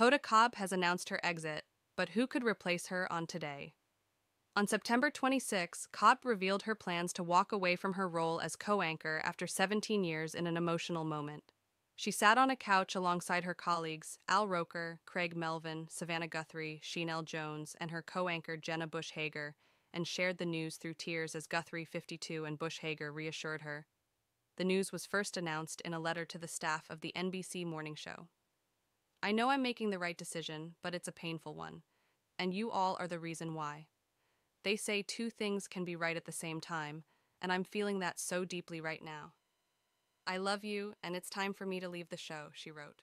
Hoda Kotb has announced her exit, but who could replace her on Today? On September 26, Cobb revealed her plans to walk away from her role as co anchor after 17 years in an emotional moment. She sat on a couch alongside her colleagues, Al Roker, Craig Melvin, Savannah Guthrie, Sheinelle Jones, and her co anchor Jenna Bush Hager, and shared the news through tears as Guthrie 52 and Bush Hager reassured her. The news was first announced in a letter to the staff of the NBC Morning Show. I know I'm making the right decision, but it's a painful one, and you all are the reason why. They say two things can be right at the same time, and I'm feeling that so deeply right now. I love you, and it's time for me to leave the show, she wrote.